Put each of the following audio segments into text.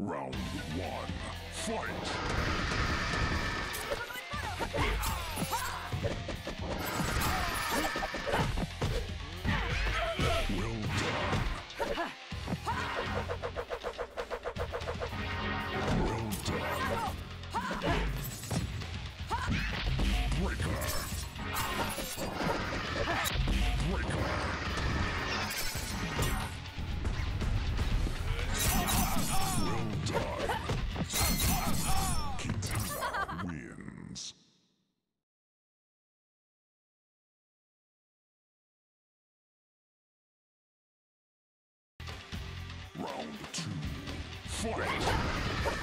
Round one, fight! Breaker. Round two. Fight!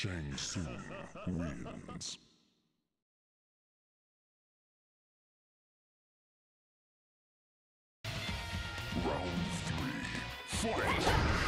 Shang Tsung wins. Round three. Fight!